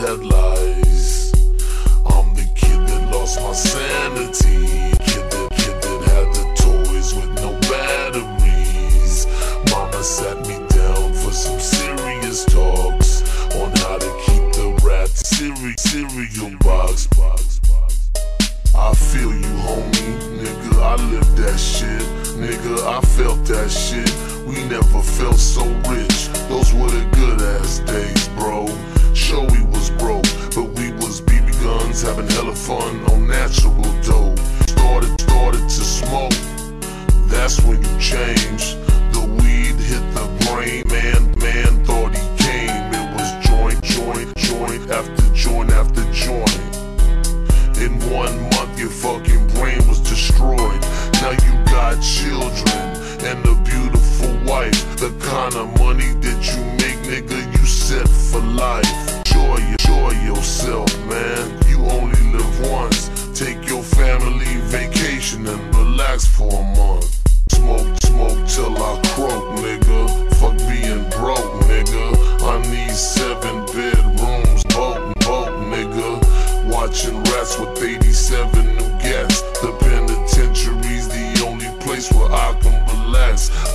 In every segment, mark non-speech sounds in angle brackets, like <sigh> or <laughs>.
had lies. I'm the kid that lost my sanity. Kid that, kid that had the toys with no batteries. Mama sat me down for some serious talks on how to keep the rat cere- cereal box. I feel you, homie. Nigga, I lived that shit. Nigga, I felt that shit. We never felt so rich. Those were the good ass days, bro. Sure, we was broke, but we was BB guns having hella fun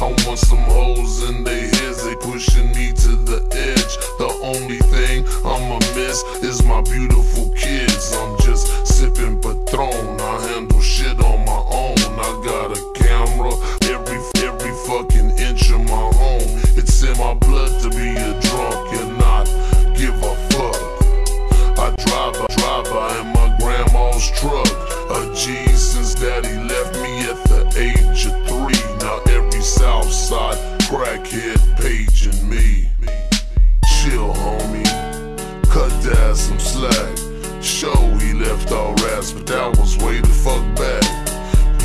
I want some holes in their heads, they pushing me to the edge. The only thing I'ma miss is my beautiful kids. I'm just sipping Patron. I handle shit on my own. I got a camera every every fucking inch of my home. It's in my blood to be a all rats, but that was way the fuck back.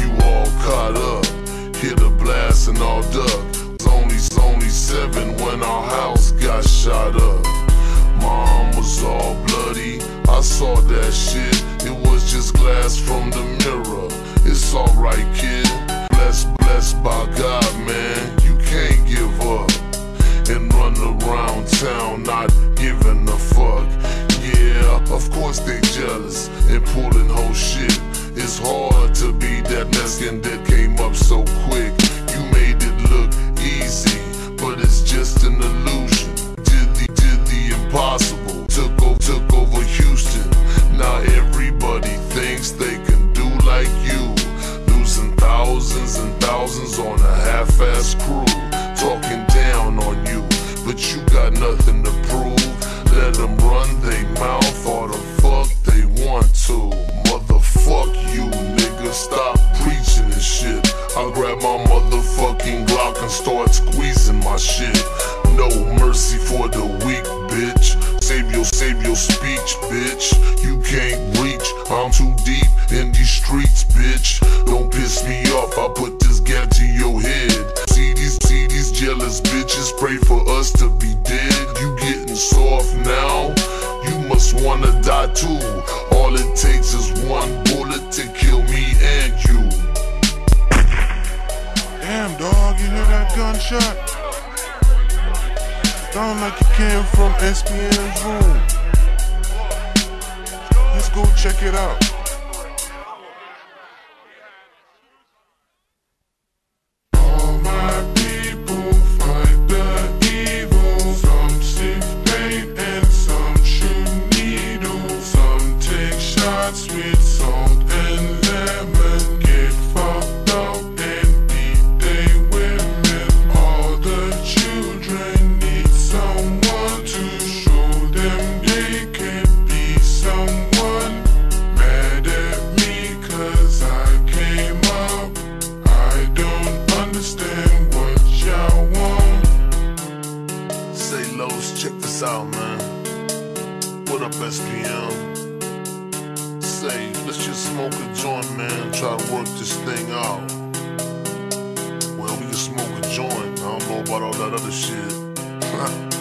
You all caught up. Hit a blast and all duck. It's only, it's only seven when our house pulling whole shit. It's hard to be that Mexican that came up so quick. You made it look easy, but it's just an illusion. Did the did the impossible. Took over took over Houston. Now everybody thinks they can do like you. Losing thousands and thousands on a half-ass crew. Talking down on you, but you got nothing to prove. Let them run they mouth all the fuck want to. Motherfuck you, nigga. Stop preaching and shit. I grab my motherfucking Glock and start squeezing my shit. No mercy for the weak, bitch. Save your, save your speech, bitch. You can't reach. I'm too deep in these streets, bitch. Don't piss me off. I put this gat to your head. See these, see these jealous bitches pray for us to be dead. You getting soft now? You must wanna die too. Sound like it came from SPM's room. Let's go check it out. Los, check this out, man. What up, SPM? Say, let's just smoke a joint, man. Try to work this thing out. Well, we can smoke a joint. I don't know about all that other shit. <laughs>